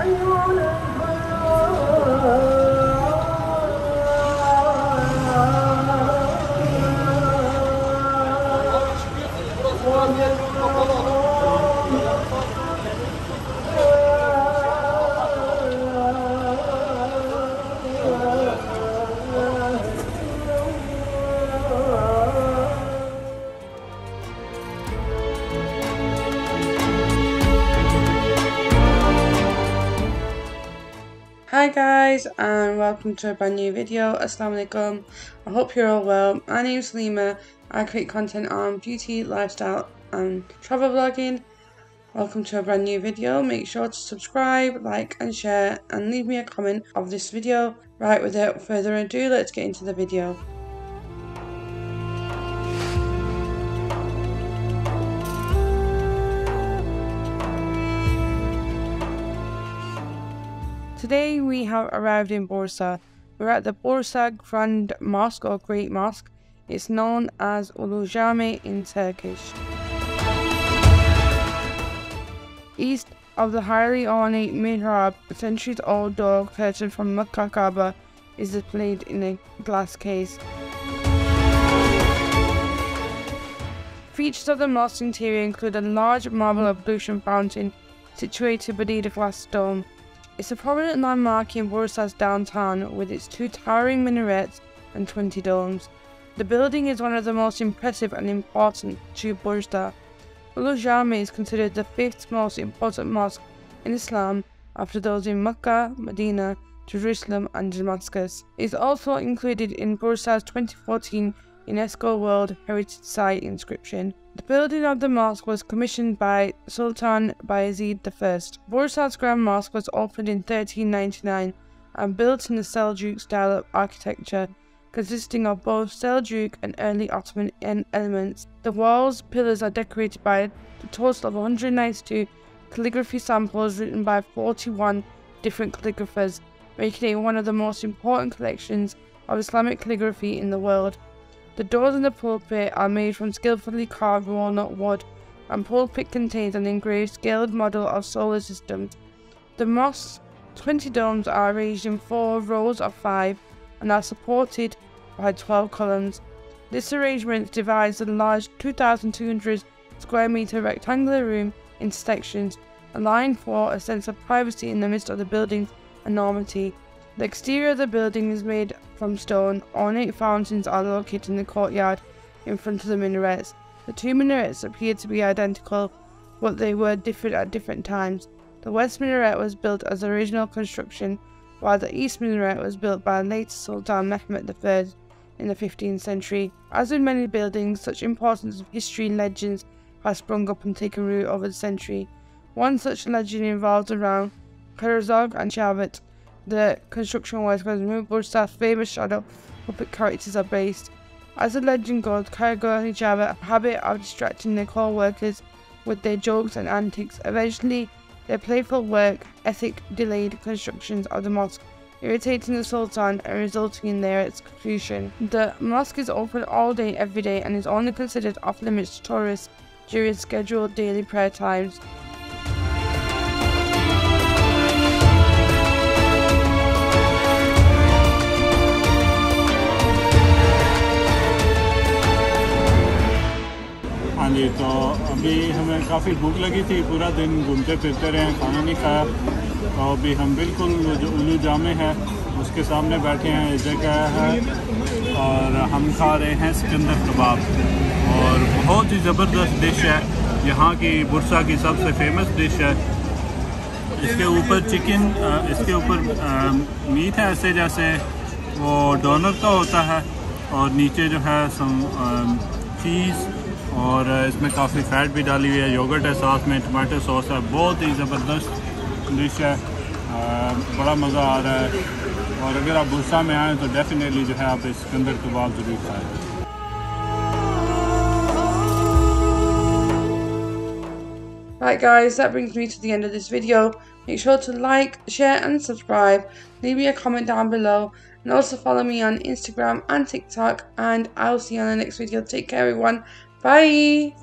أيها Hi guys and welcome to a brand new video. Assalamu alaikum. I hope you're all well. My name is Halima. I create content on beauty, lifestyle and travel vlogging. Welcome to a brand new video. Make sure to subscribe, like and share and leave me a comment of this video. Right without further ado let's get into the video. Today we have arrived in Bursa. We're at the Bursa Grand Mosque or Great Mosque. It's known as Ulu Cami in Turkish. East of the highly ornate mihrab, a centuries-old door curtain from Makkah Kaaba is displayed in a glass case. Features of the mosque interior include a large marble ablution fountain situated beneath a glass dome. It's a prominent landmark in Bursa's downtown with its two towering minarets and 20 domes. The building is one of the most impressive and important to Bursa. Ulu Cami is considered the fifth most important mosque in Islam after those in Mecca, Medina, Jerusalem and Damascus. It is also included in Bursa's 2014 UNESCO World Heritage Site inscription. The building of the mosque was commissioned by Sultan Bayezid I. Bursa's Grand Mosque was opened in 1399 and built in the Seljuk style of architecture, consisting of both Seljuk and early Ottoman elements. The walls pillars are decorated by a total of 192 calligraphy samples written by 41 different calligraphers, making it one of the most important collections of Islamic calligraphy in the world. The doors in the pulpit are made from skillfully carved walnut wood, and pulpit contains an engraved scaled model of solar systems. The mosque's 20 domes are arranged in four rows of five and are supported by 12 columns. This arrangement divides the large 2,200 square meter rectangular room into sections, allowing for a sense of privacy in the midst of the building's enormity. The exterior of the building is made from stone. Ornate fountains are located in the courtyard in front of the minarets. The two minarets appear to be identical, but they were different at different times. The west minaret was built as original construction, while the east minaret was built by later Sultan Mehmed III in the 15th century. As with many buildings, such importance of history and legends has sprung up and taken root over the century. One such legend involves around Karagöz and Hacivat, the construction workers moved Bursa's famous shadow puppet characters are based. As the legend goes, and Java have a habit of distracting their co-workers with their jokes and antics. Eventually, their playful work ethic delayed constructions of the mosque, irritating the Sultan and resulting in their execution. The mosque is open all day every day and is only considered off limits to tourists during scheduled daily prayer times. जी तो अभी हमें काफ़ी भूख लगी थी, पूरा दिन घूमते फिरते रहे, खाना नहीं खाया। तो अभी हम बिल्कुल जो उलू जामे है, उसके सामने बैठे हैं इस जगह है, और हम खा रहे हैं सिकंदर कबाब। और बहुत ही ज़बरदस्त डिश है, यहाँ की बुरसा की सबसे फ़ेमस डिश है। इसके ऊपर चिकन इसके ऊपर मीट है ऐसे जैसे, वो डोनर का होता है, और नीचे जो है सम चीज़ और इसमें काफ़ी फैट भी डाली हुई है योगर्ट है साथ में टमाटो सॉस है बहुत ही ज़बरदस्त डिश है आ, बड़ा मज़ा आ रहा है और अगर आप बुरसा में आएँ तो डेफ़िनेटली जो है आप सिकंदर कबाब ज़रूर खाएँ Right guys, that brings me to the end of this video. Make sure to like, share and subscribe. Leave me a comment down below and also follow me on Instagram and TikTok and I'll see you on the next video. Take care everyone. Bye.